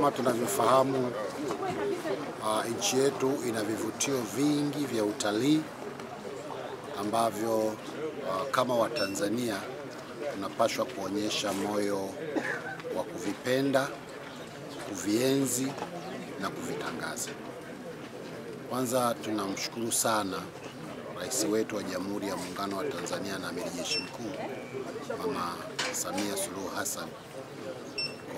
Kama tunavyofahamu uh, nchi yetu ina vivutio vingi vya utalii ambavyo uh, kama Watanzania tunapaswa kuonyesha moyo wa kuvipenda, kuvienzi na kuvitangaza. Kwanza tunamshukuru sana Rais wetu wa Jamhuri ya Muungano wa Tanzania na Amiri Jeshi Mkuu Mama Samia Suluhu Hassan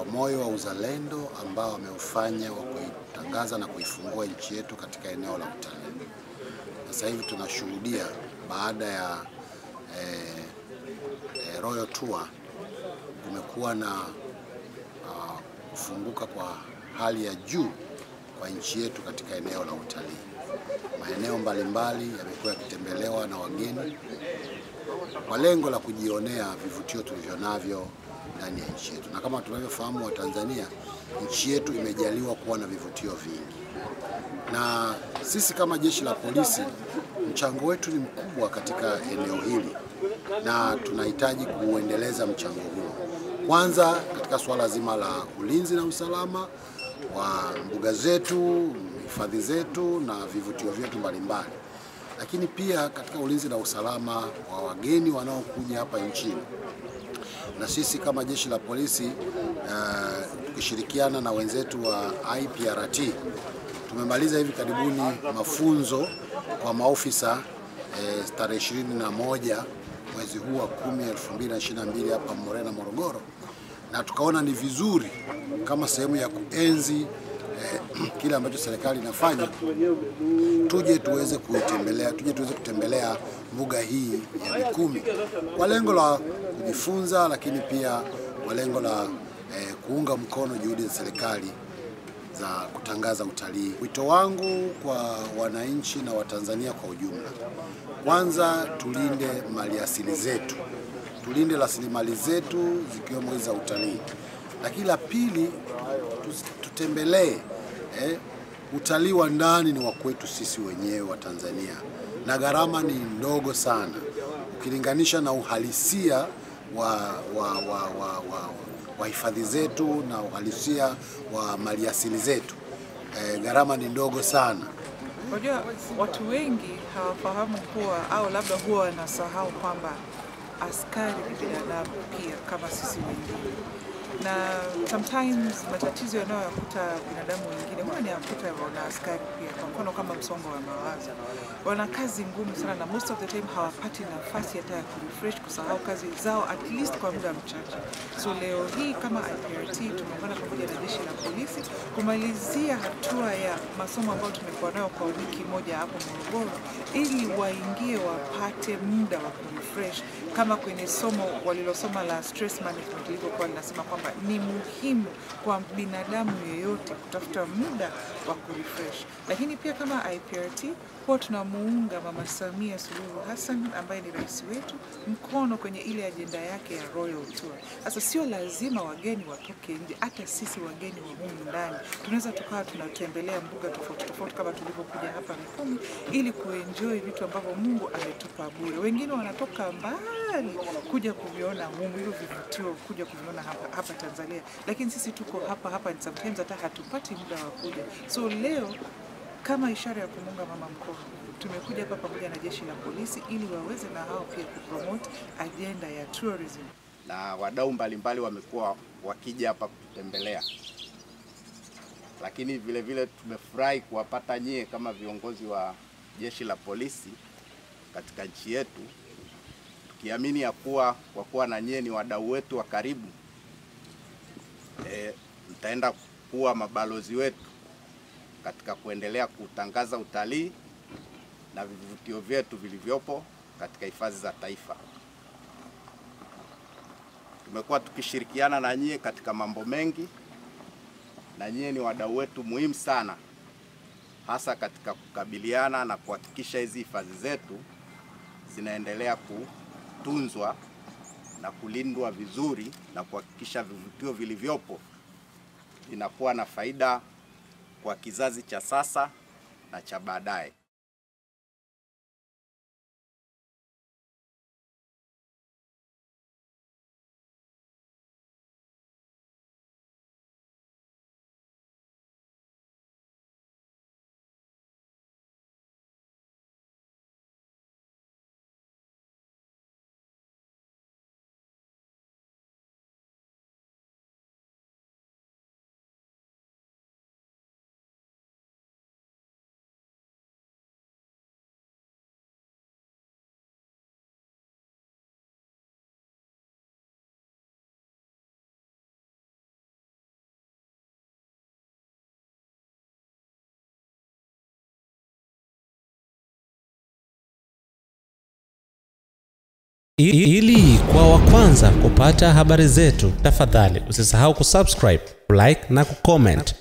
kwa moyo wa uzalendo ambao wameufanya wa kuitangaza na kuifungua nchi yetu katika eneo la utalii. Sasa hivi tunashuhudia baada ya eh, eh, Royal Tour kumekuwa na uh, kufunguka kwa hali ya juu kwa nchi yetu katika eneo la utalii. Maeneo mbalimbali yamekuwa yakitembelewa na wageni kwa lengo la kujionea vivutio tulivyo navyo ndani ya nchi yetu, na kama tunavyofahamu wa tanzania nchi yetu imejaliwa kuwa na vivutio vingi, na sisi kama jeshi la polisi mchango wetu ni mkubwa katika eneo hili, na tunahitaji kuendeleza mchango huo, kwanza katika suala zima la ulinzi na usalama wa mbuga zetu, hifadhi zetu na vivutio vyetu mbalimbali, lakini pia katika ulinzi na usalama wa wageni wanaokuja hapa nchini na sisi kama jeshi la polisi uh, tukishirikiana na wenzetu wa IPRT tumemaliza hivi karibuni mafunzo kwa maofisa eh, tarehe ishirini na moja mwezi huu wa 10 2022 hapa Morena Morogoro, na tukaona ni vizuri kama sehemu ya kuenzi kile ambacho serikali inafanya tuje tuweze kuitembelea, tuje tuweze kutembelea mbuga hii ya Mikumi. Kwa lengo la kujifunza, lakini pia kwa lengo la eh, kuunga mkono juhudi za serikali za kutangaza utalii. Wito wangu kwa wananchi na Watanzania kwa ujumla, kwanza tulinde maliasili zetu, tulinde rasilimali zetu zikiwemo hizi za utalii, lakini la pili tutembelee eh, utalii wa ndani ni wa kwetu sisi wenyewe wa Tanzania, na gharama ni ndogo sana ukilinganisha na uhalisia wa, wa, wa, wa, wa, wa hifadhi zetu na uhalisia wa maliasili zetu. E, gharama ni ndogo sana. Unajua, watu wengi hawafahamu kuwa au labda huwa wanasahau kwamba askari ni binadamu pia kama sisi wengine, na sometimes matatizo yanayoyakuta binadamu wengine huwa ni yakuta wana askari pia. Kwa mfano kama msongo wa mawazo, wana kazi ngumu sana, na most of the time hawapati nafasi hata ya kurefresh, kusahau kazi zao at least kwa muda mchache. So leo hii kama IPRT tumeungana pamoja na jeshi la polisi kumalizia hatua ya masomo ambayo tumekuwa nayo kwa wiki moja hapo Morogoro, ili waingie wapate muda wa kurefresh, kama kwenye somo walilosoma la stress management lilivyokuwa linasema kwamba ni muhimu kwa binadamu yeyote kutafuta muda wa kurefresh. Lakini pia kama IPRT huwa tunamuunga Mama Samia Suluhu Hassan ambaye ni rais wetu mkono kwenye ile ajenda yake ya Royal Tour. Sasa sio lazima wageni watoke nje, hata sisi wageni wa humu ndani tunaweza tukawa tunatembelea mbuga tofauti tofauti kama tulivyokuja hapa Mikumi ili kuenjoy vitu ambavyo Mungu ametupa bure. Wengine wanatoka mbali kuja kuviona humu hivyo vivutio, kuja kuviona hapa, hapa Tanzania, lakini sisi tuko hapa hapa, sometimes hata hatupati muda wa kuja. So leo kama ishara ya kumunga mama mkono tumekuja hapa pamoja na jeshi la polisi ili waweze na hao pia kupromote ajenda ya tourism. Na wadau mbalimbali wamekuwa wakija hapa kutembelea, lakini vile vile tumefurahi kuwapata nyie kama viongozi wa jeshi la polisi katika nchi yetu, tukiamini ya kuwa kwa kuwa na nyie ni wadau wetu wa karibu, e, mtaenda kuwa mabalozi wetu katika kuendelea kutangaza utalii na vivutio vyetu vilivyopo katika hifadhi za taifa. Tumekuwa tukishirikiana na nyie katika mambo mengi, na nyie ni wadau wetu muhimu sana, hasa katika kukabiliana na kuhakikisha hizi hifadhi zetu zinaendelea kutunzwa na kulindwa vizuri na kuhakikisha vivutio vilivyopo vinakuwa na faida kwa kizazi cha sasa na cha baadaye. Ili kwa wa kwanza kupata habari zetu, tafadhali usisahau kusubscribe, like na kucomment.